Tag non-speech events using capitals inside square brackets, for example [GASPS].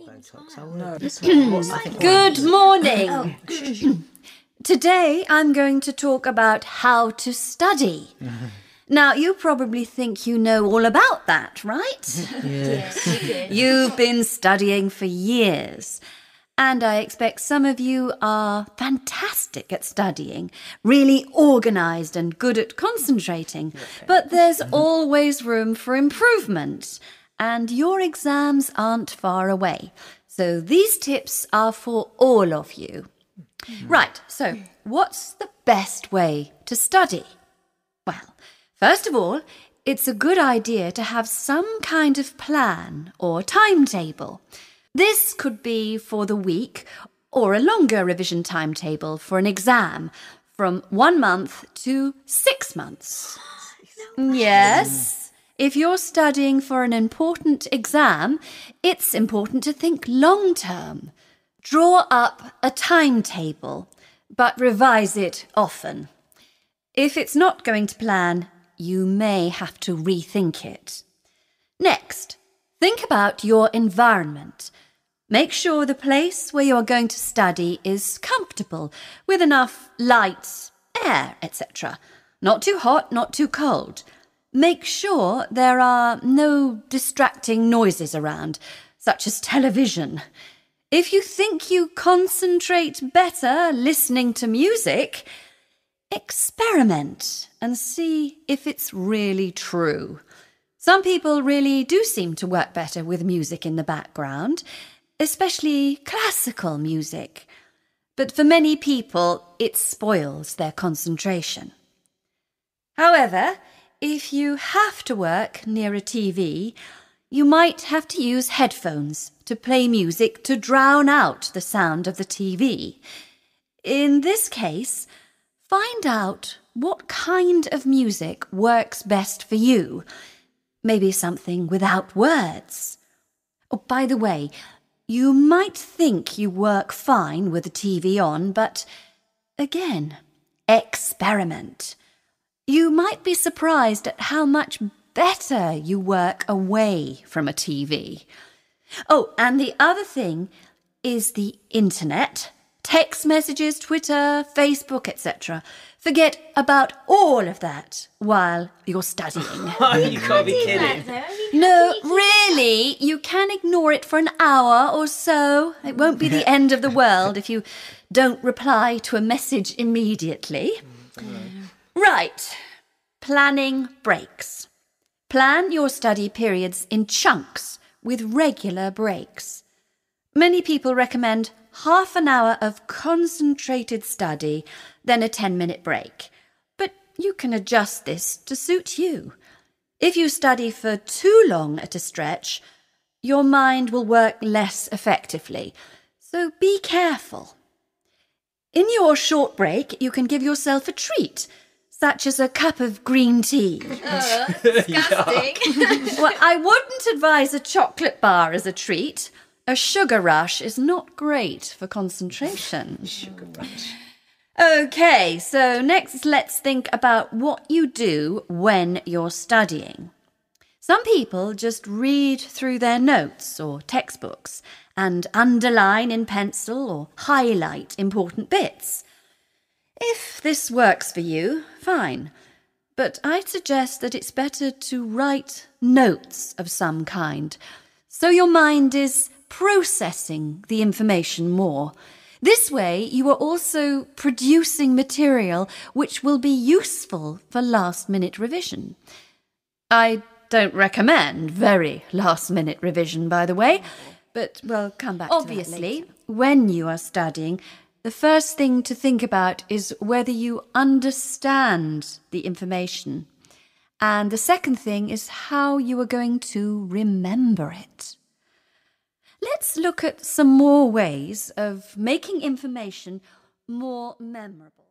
[CLEARS THROAT] Good morning. [CLEARS THROAT] Today I'm going to talk about how to study. Now, you probably think you know all about that, right? [LAUGHS] Yes. You've been studying for years. And I expect some of you are fantastic at studying, really organized and good at concentrating. But there's always room for improvement. And your exams aren't far away. So these tips are for all of you. Right, so what's the best way to study? Well, first of all, it's a good idea to have some kind of plan or timetable. This could be for the week or a longer revision timetable for an exam from one month to six months. [GASPS] Yes. If you're studying for an important exam, it's important to think long term. Draw up a timetable, but revise it often. If it's not going to plan, you may have to rethink it. Next, think about your environment. Make sure the place where you're going to study is comfortable, with enough light, air, etc. Not too hot, not too cold. Make sure there are no distracting noises around, such as television. If you think you concentrate better listening to music, experiment and see if it's really true. Some people really do seem to work better with music in the background, especially classical music. But for many people, it spoils their concentration. However, if you have to work near a TV, you might have to use headphones to play music to drown out the sound of the TV. In this case, find out what kind of music works best for you. Maybe something without words. Oh, by the way, you might think you work fine with the TV on, but again, experiment. You might be surprised at how much better you work away from a TV. Oh, and the other thing is the internet, text messages, Twitter, Facebook, etc. Forget about all of that while you're studying. [LAUGHS] Oh, you can't be kidding. No, really, you can ignore it for an hour or so. It won't be the [LAUGHS] end of the world if you don't reply to a message immediately. Mm, Right, planning breaks. Plan your study periods in chunks with regular breaks. Many people recommend half an hour of concentrated study, then a 10 minute break. But you can adjust this to suit you. If you study for too long at a stretch, your mind will work less effectively. So be careful. In your short break, you can give yourself a treat, such as a cup of green tea. [LAUGHS] [LAUGHS] Disgusting. [LAUGHS] well, I wouldn't advise a chocolate bar as a treat. A sugar rush is not great for concentration. Sugar rush. Okay, so next let's think about what you do when you're studying. Some people just read through their notes or textbooks and underline in pencil or highlight important bits. If this works for you, fine. But I'd suggest that it's better to write notes of some kind, so your mind is processing the information more. This way, you are also producing material which will be useful for last minute revision. I don't recommend very last minute revision, by the way, but we'll come back Obviously, when you are studying, the first thing to think about is whether you understand the information. And the second thing is how you are going to remember it. Let's look at some more ways of making information more memorable.